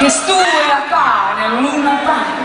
che stura pane, l'una pane.